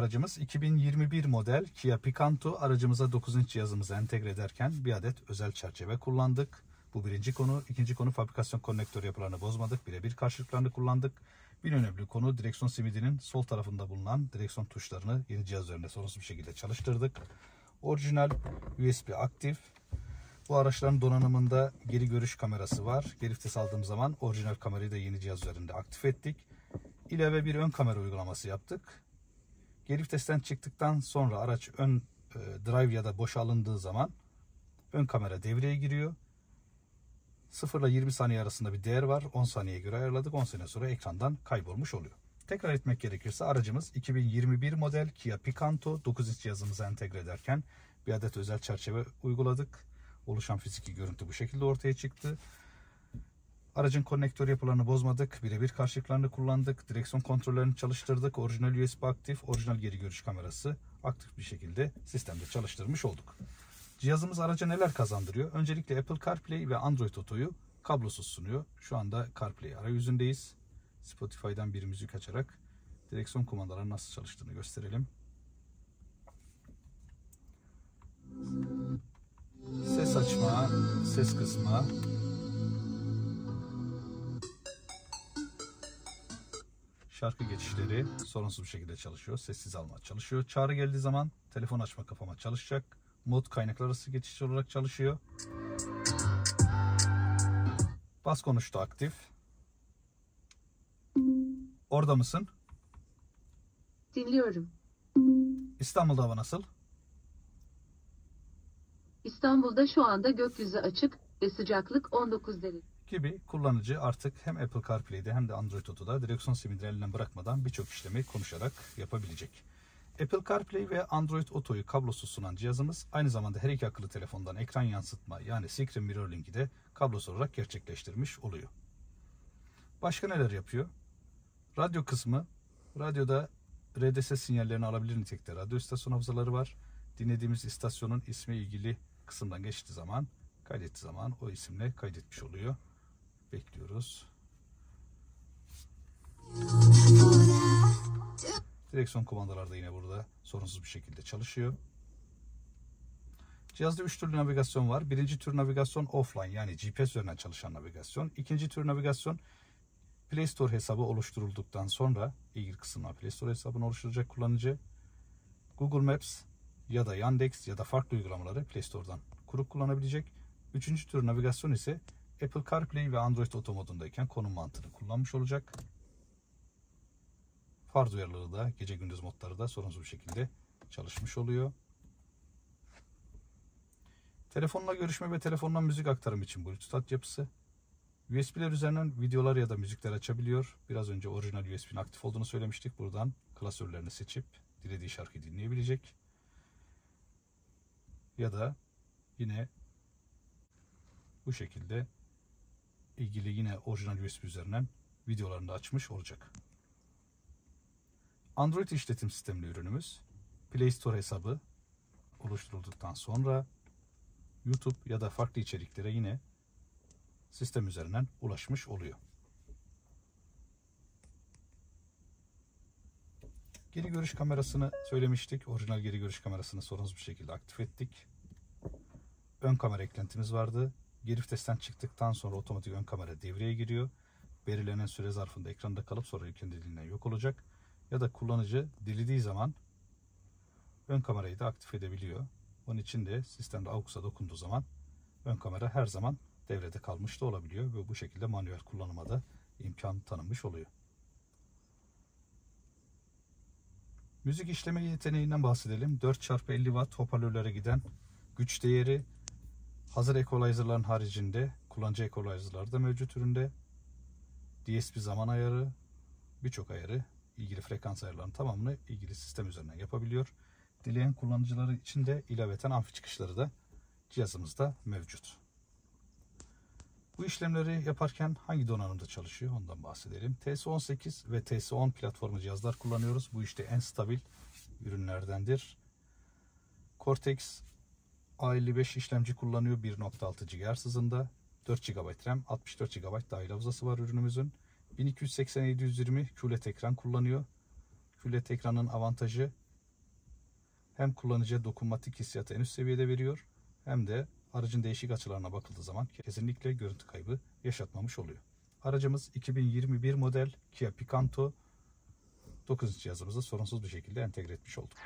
aracımız 2021 model Kia Picanto. Aracımıza 9 inç cihazımızı entegre ederken bir adet özel çerçeve kullandık. Bu birinci konu. İkinci konu fabrikasyon konnektör yapılarını bozmadık. Birebir karşılıklarını kullandık. Bir önemli konu direksiyon simidinin sol tarafında bulunan direksiyon tuşlarını yeni cihaz üzerinde sorunsuz bir şekilde çalıştırdık. Orijinal USB aktif. Bu araçların donanımında geri görüş kamerası var. Geri vites aldığım zaman orijinal kamerayı da yeni cihaz üzerinde aktif ettik. İlave bir ön kamera uygulaması yaptık. Geri vitesten çıktıktan sonra araç ön e, drive ya da boşa alındığı zaman ön kamera devreye giriyor. 0 ile 20 saniye arasında bir değer var. 10 saniyeye göre ayarladık. 10 saniye sonra ekrandan kaybolmuş oluyor. Tekrar etmek gerekirse aracımız 2021 model Kia Picanto 9 inç cihazımıza entegre ederken bir adet özel çerçeve uyguladık. Oluşan fiziki görüntü bu şekilde ortaya çıktı. Aracın konnektör yapılarını bozmadık. Birebir karşılıklarını kullandık. Direksiyon kontrollerini çalıştırdık. Orijinal USB aktif, orijinal geri görüş kamerası aktif bir şekilde sistemde çalıştırmış olduk. Cihazımız araca neler kazandırıyor? Öncelikle Apple CarPlay ve Android Auto'yu kablosuz sunuyor. Şu anda CarPlay arayüzündeyiz. Spotify'dan bir müzik açarak direksiyon kumandaları nasıl çalıştığını gösterelim. Ses açma, ses kısma, şarkı geçişleri sorunsuz bir şekilde çalışıyor. Sessiz alma çalışıyor. Çağrı geldiği zaman telefon açma kapama çalışacak. Mod kaynaklar arası geçiş olarak çalışıyor. Bas konuştu aktif. Orada mısın? Dinliyorum. İstanbul'da hava nasıl? İstanbul'da şu anda gökyüzü açık ve sıcaklık 19 derece. Gibi kullanıcı artık hem Apple CarPlay'de hem de Android Auto'da direksiyon simidini elinden bırakmadan birçok işlemi konuşarak yapabilecek. Apple CarPlay ve Android Auto'yu kablosuz sunan cihazımız aynı zamanda her iki akıllı telefondan ekran yansıtma yani Screen Mirroring'i de kablosuz olarak gerçekleştirmiş oluyor. Başka neler yapıyor? Radyo kısmı, radyoda RDS sinyallerini alabilir nitelikte radyo istasyon hafızaları var. Dinlediğimiz istasyonun ismi ilgili kısımdan geçtiği zaman, kaydettiği zaman o isimle kaydetmiş oluyor. Bekliyoruz. Direksiyon kumandaları da yine burada sorunsuz bir şekilde çalışıyor. Cihazda 3 türlü navigasyon var. Birinci tür navigasyon offline yani GPS üzerinden çalışan navigasyon. İkinci tür navigasyon Play Store hesabı oluşturulduktan sonra ilgili kısımlar Play Store hesabını oluşturacak kullanıcı Google Maps ya da Yandex ya da farklı uygulamaları Play Store'dan kurup kullanabilecek. Üçüncü tür navigasyon ise Apple CarPlay ve Android Auto modundayken konum mantığını kullanmış olacak. Far duyarlılığı da gece gündüz modları da sorunsuz bir şekilde çalışmış oluyor. Telefonla görüşme ve telefondan müzik aktarım için Bluetooth altyapısı. USB'ler üzerinden videolar ya da müzikler açabiliyor. Biraz önce orijinal USB'nin aktif olduğunu söylemiştik. Buradan klasörlerini seçip dilediği şarkıyı dinleyebilecek. Ya da yine bu şekilde ilgili yine orijinal USB üzerinden videolarını da açmış olacak. Android işletim sistemli ürünümüz Play Store hesabı oluşturulduktan sonra YouTube ya da farklı içeriklere yine sistem üzerinden ulaşmış oluyor. Geri görüş kamerasını söylemiştik. Orijinal geri görüş kamerasını sorunsuz bir şekilde aktif ettik. Ön kamera eklentimiz vardı. Geri vitesten çıktıktan sonra otomatik ön kamera devreye giriyor. Belirlenen süre zarfında ekranda kalıp sonra kendiliğinden yok olacak. Ya da kullanıcı dilediği zaman ön kamerayı da aktif edebiliyor. Onun için de sistemde AUX'a dokunduğu zaman ön kamera her zaman devrede kalmış da olabiliyor ve bu şekilde manuel kullanıma da imkan tanınmış oluyor. Müzik işleme yeteneğinden bahsedelim. 4x50 Watt hoparlörlere giden güç değeri hazır equalizer'ların haricinde kullanıcı equalizer'lar da mevcut üründe. DSP zaman ayarı, birçok ayarı, ilgili frekans ayarlarının tamamını ilgili sistem üzerinden yapabiliyor. Dileyen kullanıcıları için de ilaveten amfi çıkışları da cihazımızda mevcut. Bu işlemleri yaparken hangi donanımda çalışıyor ondan bahsedelim. TS18 ve TS10 platformu cihazlar kullanıyoruz. Bu işte en stabil ürünlerdendir. Cortex A55 işlemci kullanıyor 1.6 GHz hızında. 4 GB RAM, 64 GB dahil hafızası var ürünümüzün. 1280-720 QLED ekran kullanıyor. QLED ekranın avantajı hem kullanıcıya dokunmatik hissiyatı en üst seviyede veriyor hem de aracın değişik açılarına bakıldığı zaman kesinlikle görüntü kaybı yaşatmamış oluyor. Aracımız 2021 model Kia Picanto 9 inç cihazımızı sorunsuz bir şekilde entegre etmiş olduk.